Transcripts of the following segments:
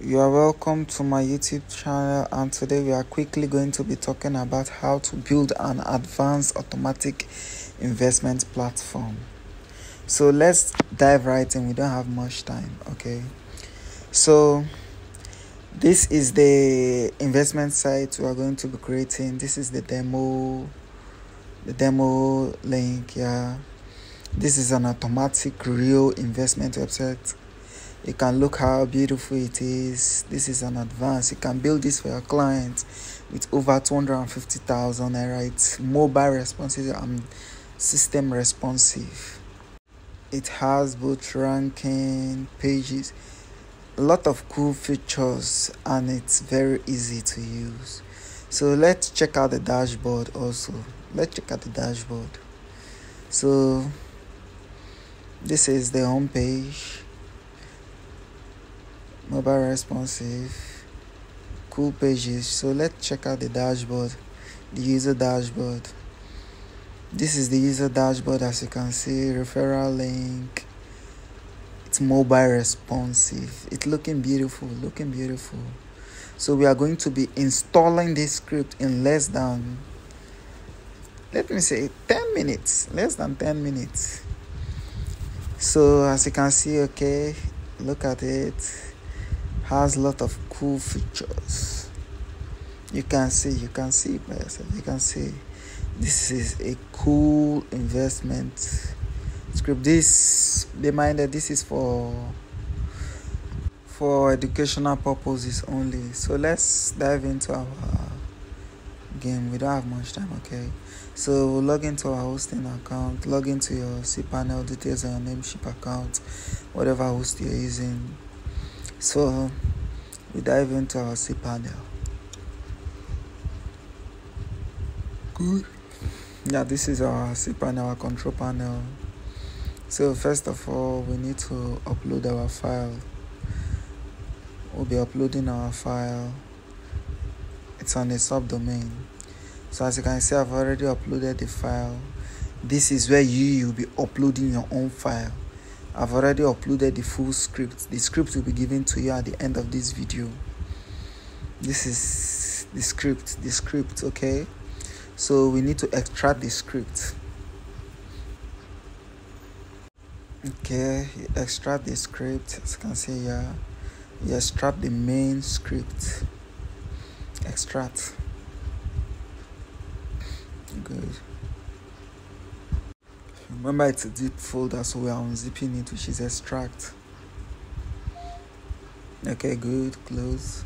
You are welcome to my YouTube channel, and today we are quickly going to be talking about how to build an advanced automatic investment platform. So let's dive right in. We don't have much time, okay? So this is the investment site we are going to be creating. This is the demo, the demo link. Yeah, this is an automatic real investment website you can look how beautiful it is. This is an advance. You can build this for your clients with over 250,000 naira. It's mobile responsive and system responsive. It has both ranking pages a lot of cool features and it's very easy to use. So let's check out the dashboard also. Let's check out the dashboard. So this is the home page mobile responsive cool pages. So let's check out the dashboard the user dashboard. This is the user dashboard as you can see referral link. It's mobile responsive. It's looking beautiful looking beautiful. So we are going to be installing this script in less than let me say 10 minutes less than 10 minutes. So as you can see okay look at it has a lot of cool features. You can see you can see by yourself. You can see this is a cool investment script. This be minded this is for for educational purposes only. So let's dive into our game. We don't have much time okay? So log into our hosting account log into your cpanel details on your namecheap account whatever host you're using so we dive into our C panel. good. Yeah this is our cpanel our control panel. So first of all we need to upload our file. We'll be uploading our file. It's on a subdomain. So as you can see i've already uploaded the file. This is where you'll be uploading your own file I've already uploaded the full script. The script will be given to you at the end of this video. This is the script, the script, okay? So we need to extract the script. Okay, extract the script. As you can see here, you extract the main script. Extract. Good. Remember it's a zip folder so we are unzipping it which is extract. Okay good close.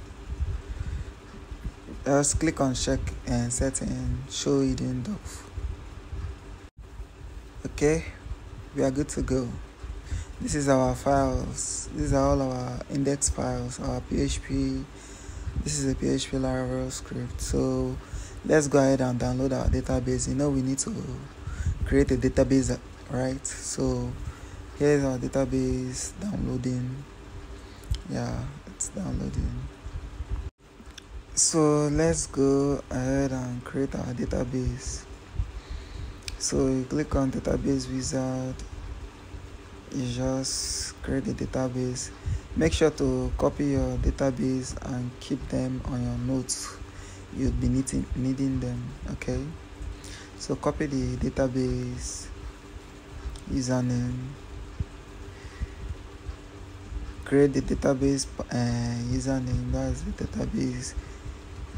Just click on check and set setting show hidden docs. Okay we are good to go. This is our files. These are all our index files, our PHP. This is a PHP Laravel script. So let's go ahead and download our database. You know we need to create a database right? So here's our database downloading. Yeah it's downloading. So let's go ahead and create our database. So you click on database wizard. You just create a database. Make sure to copy your database and keep them on your notes. You'll be needing needing them okay so copy the database username create the database uh, username that's the database.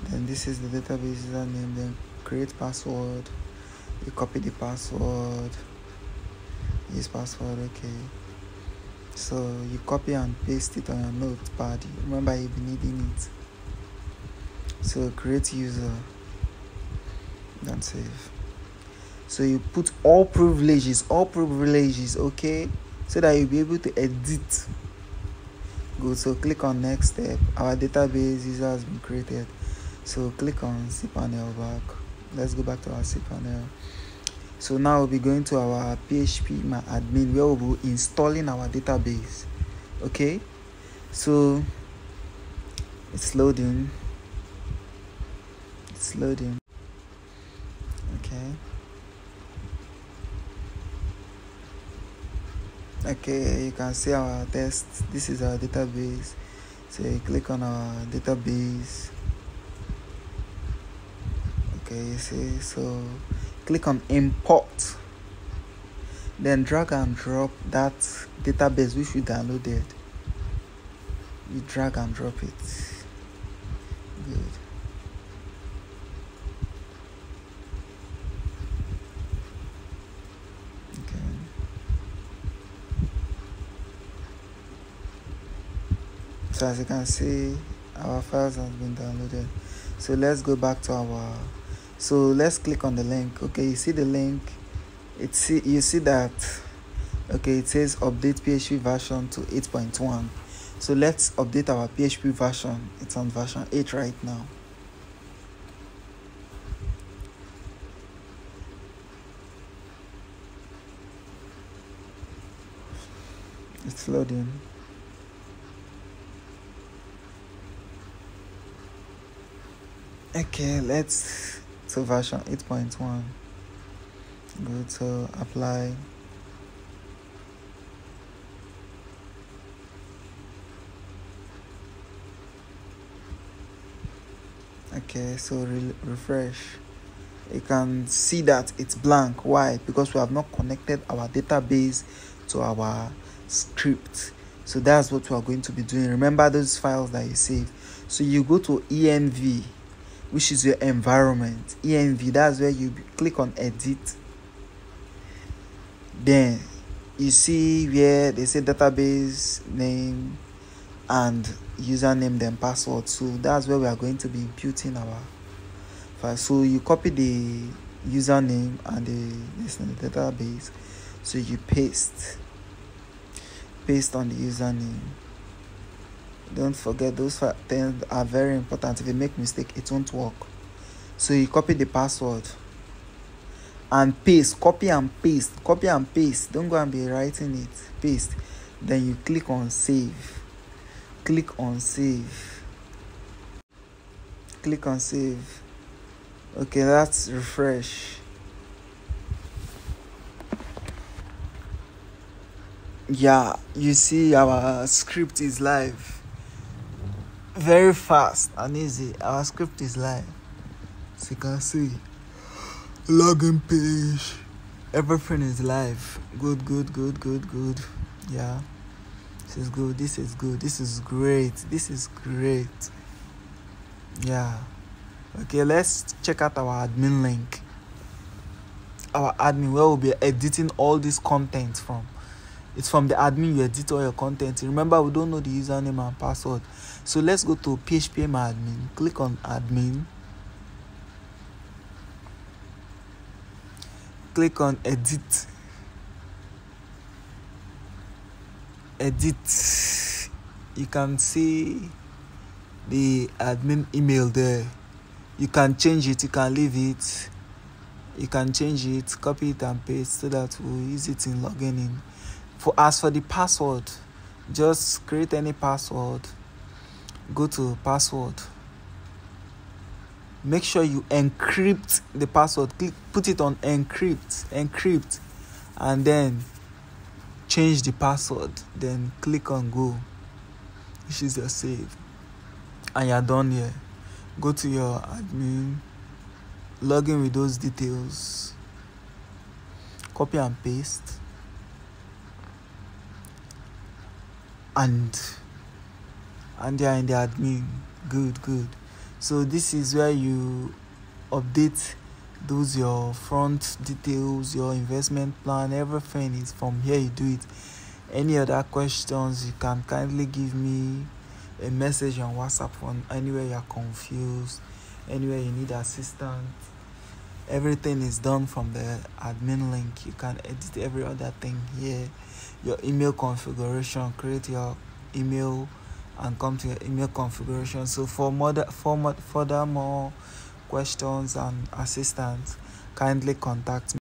Then this is the database username then create password. You copy the password. Use password okay. So you copy and paste it on your notepad. Remember you'll be needing it. So create user. Then save so you put all privileges all privileges okay? So that you'll be able to edit. Good so click on next step. Our database user has been created. So click on cpanel back. Let's go back to our cpanel. So now we'll be going to our php my admin where we'll be installing our database okay? So it's loading. It's loading. Okay okay you can see our test. This is our database. So click on our database. Okay you see so click on import. Then drag and drop that database which you downloaded. You drag and drop it. Good so as you can see our files have been downloaded. So let's go back to our so let's click on the link. Okay you see the link. It see you see that okay it says update php version to 8.1 so let's update our php version. It's on version 8 right now. It's loading okay let's to version 8.1 go to apply. Okay so re refresh. You can see that it's blank. Why? Because we have not connected our database to our script. So that's what we are going to be doing. Remember those files that you save so you go to env which is your environment env that's where you click on edit. Then you see where they say database name and username then password. So that's where we are going to be imputing our file. So you copy the username and the the database. So you paste paste on the username don't forget those things are very important. If you make mistake it won't work. So you copy the password and paste copy and paste copy and paste. Don't go and be writing it. Paste. Then you click on save. Click on save. Click on save. Okay that's refresh. Yeah you see our script is live very fast and easy. Our script is live. So you can see login page. Everything is live. Good, good, good, good, good. Yeah. This is good. This is good. This is great. This is great. Yeah. Okay, let's check out our admin link. Our admin where we'll be editing all this content from. It's from the admin you edit all your content. Remember, we don't know the username and password. So let's go to PHPM admin. Click on admin. Click on edit. Edit. You can see the admin email there. You can change it, you can leave it. You can change it, copy it and paste so that we'll use it in logging in. For as for the password, just create any password. Go to password. Make sure you encrypt the password. Click put it on encrypt encrypt and then change the password. Then click on go. Which is your save. And you're done here. Go to your admin. Log in with those details. Copy and paste and and they are in the admin. Good good. So this is where you update those your front details your investment plan everything is from here you do it. Any other questions you can kindly give me a message on whatsapp on anywhere you're confused anywhere you need assistance. Everything is done from the admin link. You can edit every other thing here your email configuration create your email and come to your email configuration. So for more for more, further more questions and assistance kindly contact me